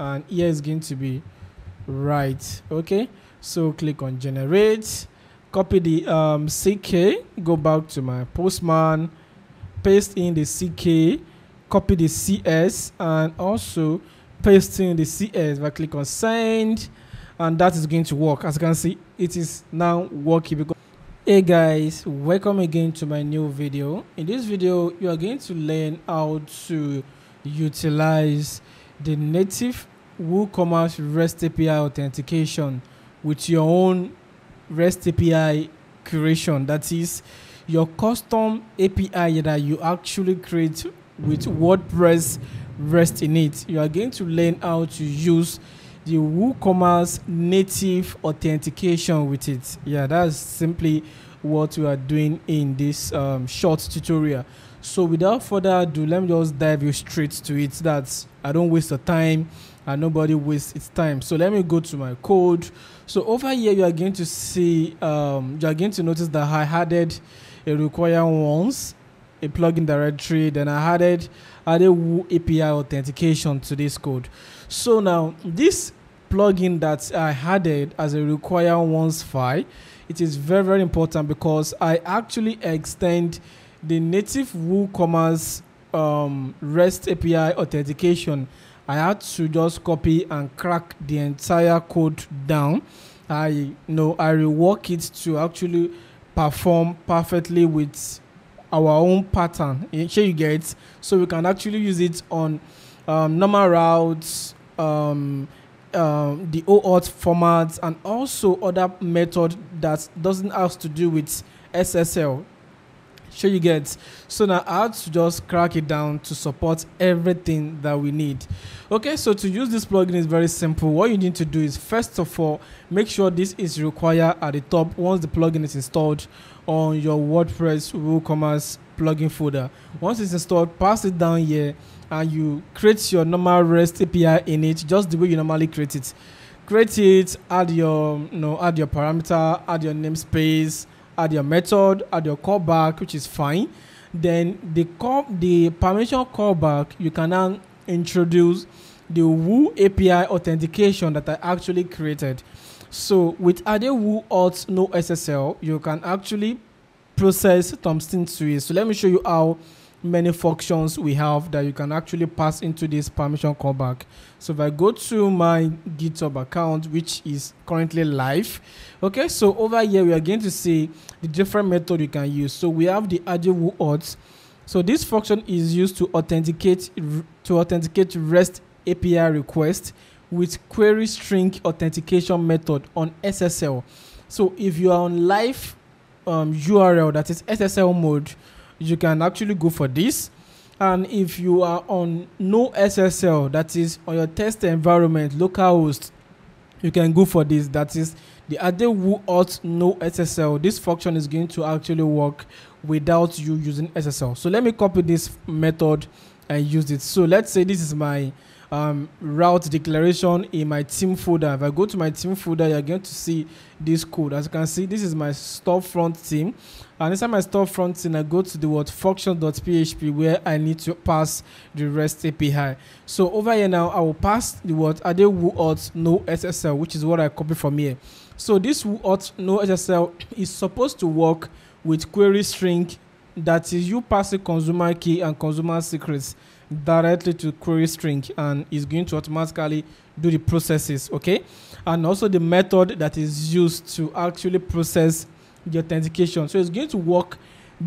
and here is going to be right okay? So click on generate copy the um, ck go back to my postman paste in the ck copy the cs and also paste in the cs i click on send and that is going to work. As you can see it is now working because hey guys welcome again to my new video. In this video you are going to learn how to utilize the native woocommerce rest api authentication with your own rest api creation that is your custom api that you actually create with wordpress rest in it you are going to learn how to use the WooCommerce native authentication with it. Yeah, that's simply what we are doing in this um, short tutorial. So without further ado, let me just dive you straight to it. That I don't waste the time and nobody wastes its time. So let me go to my code. So over here, you are going to see, um, you are going to notice that I added a require once a plugin directory. Then I added added API authentication to this code. So now this plugin that I added as a require once file, it is very very important because I actually extend the native WooCommerce um, REST API authentication. I had to just copy and crack the entire code down. I you know I rework it to actually perform perfectly with our own pattern sure you get so we can actually use it on um, normal routes um, um, the OAuth formats and also other method that doesn't have to do with SSL sure you get. So now i had to just crack it down to support everything that we need. Okay so to use this plugin is very simple. What you need to do is first of all make sure this is required at the top once the plugin is installed on your wordpress woocommerce plugin folder. Once it's installed pass it down here and you create your normal rest api in it just the way you normally create it. Create it add your you know add your parameter add your namespace add your method, add your callback, which is fine. Then the call, the permission callback, you can now introduce the Woo API authentication that I actually created. So with adding Woo Auth no SSL, you can actually process to it. So let me show you how many functions we have that you can actually pass into this permission callback. So if I go to my GitHub account, which is currently live, okay, so over here we are going to see the different method you can use. So we have the AdeWoo auth. So this function is used to authenticate to authenticate REST API request with query string authentication method on SSL. So if you are on live um, URL that is SSL mode, you can actually go for this. And if you are on no SSL that is on your test environment localhost you can go for this. That is the Adewu auth no SSL this function is going to actually work without you using SSL so let me copy this method and use it. So let's say this is my um, route declaration in my theme folder. If I go to my theme folder, you're going to see this code. As you can see, this is my storefront theme. And inside my storefront theme, I go to the word function.php where I need to pass the REST API. So over here now, I will pass the word adewoo auth no SSL, which is what I copy from here. So this auth no SSL is supposed to work with query string that is you pass a consumer key and consumer secrets directly to query string and is going to automatically do the processes okay? And also the method that is used to actually process the authentication. So it's going to work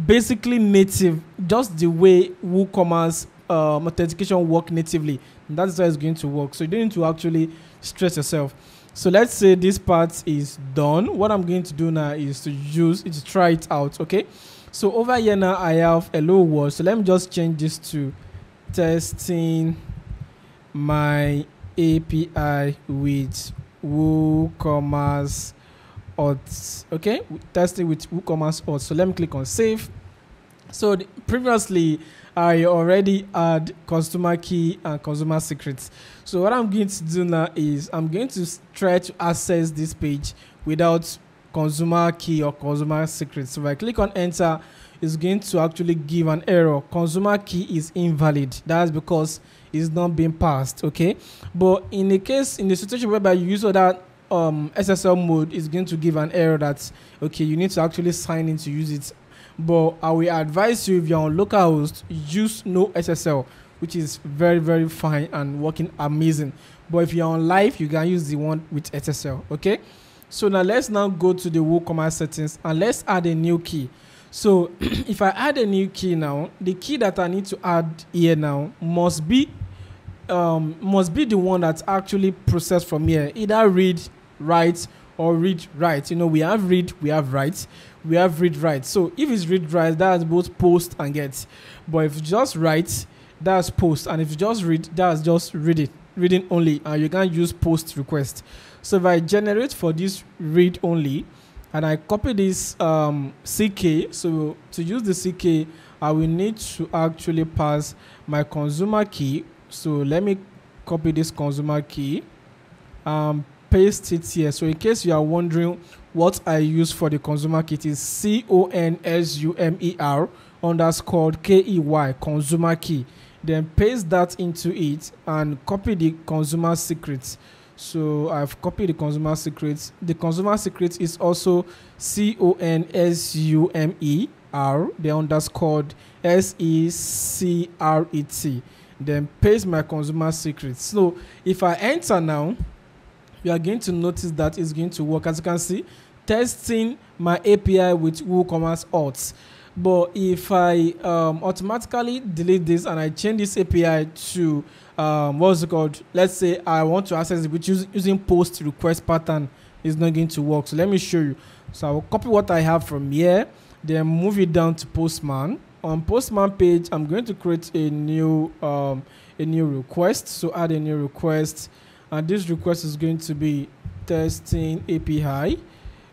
basically native just the way woocommerce um, authentication work natively. That's how it's going to work. So you don't need to actually stress yourself. So let's say this part is done. What i'm going to do now is to use it to try it out okay? So over here now i have a little word so let me just change this to testing my API with WooCommerce auth. Okay, testing with WooCommerce auth. So let me click on save. So previously, I already had consumer key and consumer secrets. So what I'm going to do now is I'm going to try to access this page without consumer key or consumer secrets. So if I click on enter, is going to actually give an error. Consumer key is invalid. That's because it's not being passed okay? But in the case in the situation whereby you use other um, SSL mode is going to give an error that okay you need to actually sign in to use it. But I will advise you if you're on localhost use no SSL which is very very fine and working amazing. But if you're on live you can use the one with SSL okay? So now let's now go to the WooCommerce settings and let's add a new key so if I add a new key now the key that I need to add here now must be um, must be the one that's actually processed from here. Either read write or read write. You know we have read we have write we have read write. So if it's read write that's both post and get. But if just write that's post. And if you just read that's just read it reading only. And you can use post request. So if i generate for this read only and i copy this um, ck so to use the ck i will need to actually pass my consumer key. So let me copy this consumer key um, paste it here. So in case you are wondering what i use for the consumer key it is c-o-n-s-u-m-e-r underscore k-e-y consumer key. Then paste that into it and copy the consumer secrets so i've copied the consumer secrets. The consumer secret is also c-o-n-s-u-m-e-r the underscore s-e-c-r-e-t then paste my consumer secrets. So if i enter now you are going to notice that it's going to work. As you can see testing my api with woocommerce auth. But if i um, automatically delete this and i change this api to um, what's it called? Let's say i want to access it with using post request pattern is not going to work. So let me show you. So i will copy what i have from here then move it down to postman. On postman page i'm going to create a new um, a new request. So add a new request. And this request is going to be testing API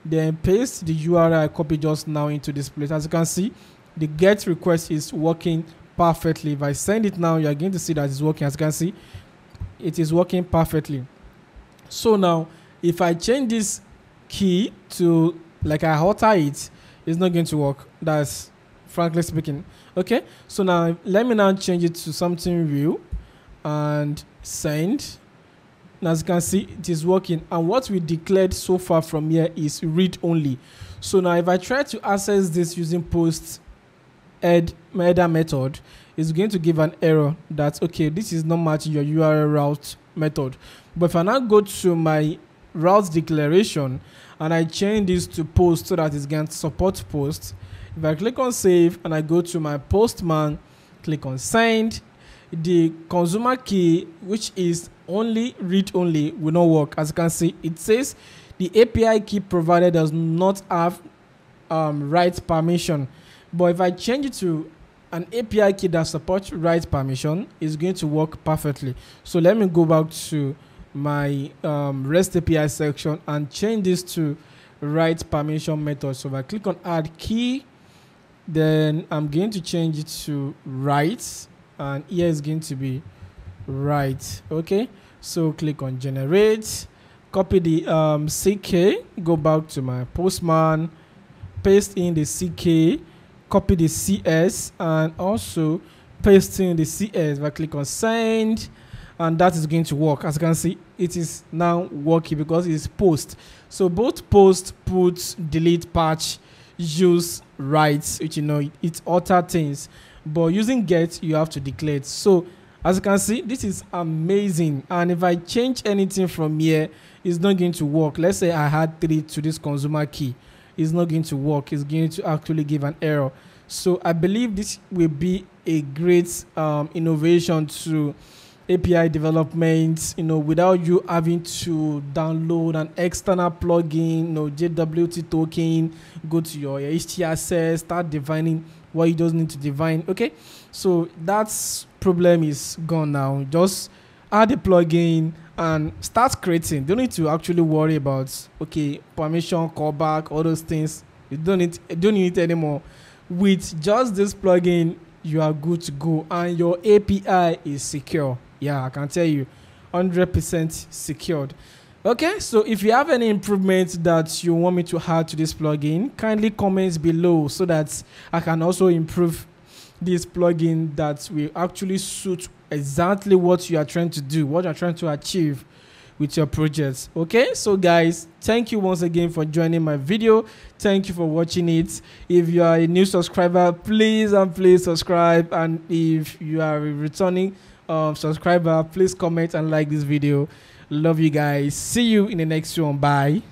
then paste the URL I copied just now into this place. As you can see the get request is working perfectly. If I send it now you are going to see that it's working. As you can see it is working perfectly. So now if I change this key to like I alter it it's not going to work. That's frankly speaking. Okay? So now let me now change it to something real and send. As you can see it is working. And what we declared so far from here is read only. So now if i try to access this using post add header method is going to give an error that okay this is not matching your url route method. But if i now go to my route declaration and i change this to post so that it's going to support post if i click on save and i go to my postman click on send the consumer key which is only read only will not work. As you can see it says the api key provided does not have um, write permission but if i change it to an api key that supports write permission it's going to work perfectly. So let me go back to my um, rest api section and change this to write permission method. So if i click on add key then i'm going to change it to write and here is going to be write. okay? So click on generate copy the um, ck go back to my postman paste in the ck copy the cs and also paste in the cs if i click on send and that is going to work. As you can see it is now working because it's post. So both post put delete patch use write which you know it alter things. But using get you have to declare. It so as you can see this is amazing. And if i change anything from here it's not going to work. Let's say i had three to this consumer key it's not going to work it's going to actually give an error so i believe this will be a great um, innovation to API development, you know, without you having to download an external plugin, you know, JWT token, go to your htaccess, start defining what you just need to define. Okay, so that's problem is gone now. Just add a plugin and start creating. Don't need to actually worry about okay permission, callback, all those things. You don't need don't need it anymore. With just this plugin, you are good to go, and your API is secure yeah, I can tell you 100% secured. Okay, so if you have any improvements that you want me to add to this plugin, kindly comment below so that I can also improve this plugin that will actually suit exactly what you are trying to do, what you're trying to achieve with your projects. Okay, so guys, thank you once again for joining my video. Thank you for watching it. If you are a new subscriber, please and please subscribe. And if you are a returning um, subscriber, please comment and like this video. Love you guys. See you in the next one. Bye.